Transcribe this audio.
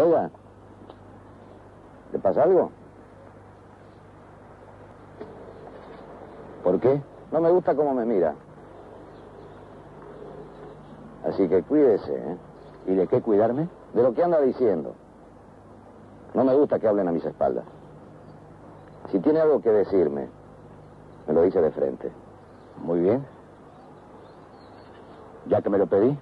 Oiga, ¿le pasa algo? ¿Por qué? No me gusta cómo me mira. Así que cuídese, ¿eh? ¿Y de qué cuidarme? De lo que anda diciendo. No me gusta que hablen a mis espaldas. Si tiene algo que decirme, me lo dice de frente. Muy bien. Ya que me lo pedí.